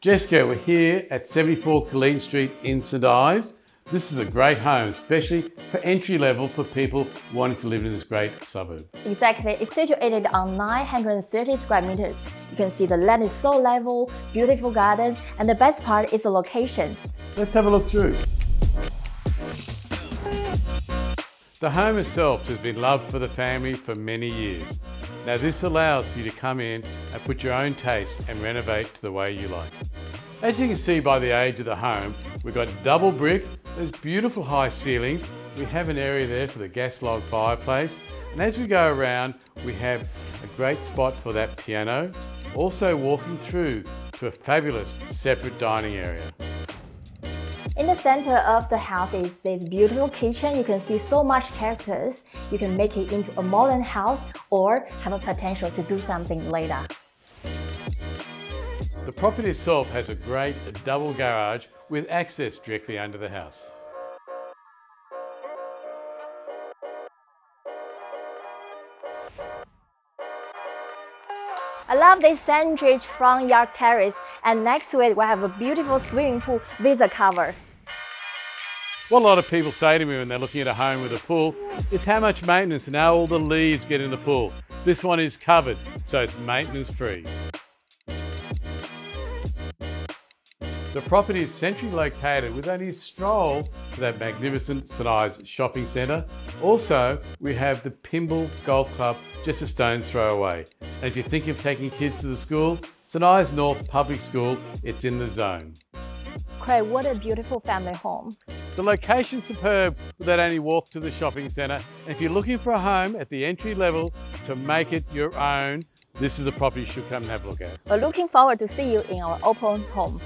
Jessica, we're here at 74 Killeaton Street in St Ives. This is a great home, especially for entry level for people wanting to live in this great suburb. Exactly, it's situated on 930 square meters. You can see the land is so level, beautiful garden, and the best part is the location. Let's have a look through. The home itself has been loved for the family for many years. Now this allows for you to come in and put your own taste and renovate to the way you like. As you can see by the age of the home, we've got double brick, there's beautiful high ceilings, we have an area there for the gas log fireplace, and as we go around, we have a great spot for that piano, also walking through to a fabulous separate dining area. In the center of the house is this beautiful kitchen. You can see so much characters. You can make it into a modern house or have a potential to do something later. The property itself has a great double garage with access directly under the house. I love this sandwich front yard terrace and next to it we have a beautiful swimming pool with a cover. What a lot of people say to me when they're looking at a home with a pool is how much maintenance and how all the leaves get in the pool. This one is covered, so it's maintenance free. The property is centrally located with only a stroll to that magnificent St Ives shopping centre. Also, we have the Pymble Golf Club just a stone's throw away. And if you're thinking of taking kids to the school, St Ives North Public School, it's in the zone. What a beautiful family home. The location's superb with that only walk to the shopping centre. And if you're looking for a home at the entry level to make it your own, this is a property you should come and have a look at. We're looking forward to see you in our open home.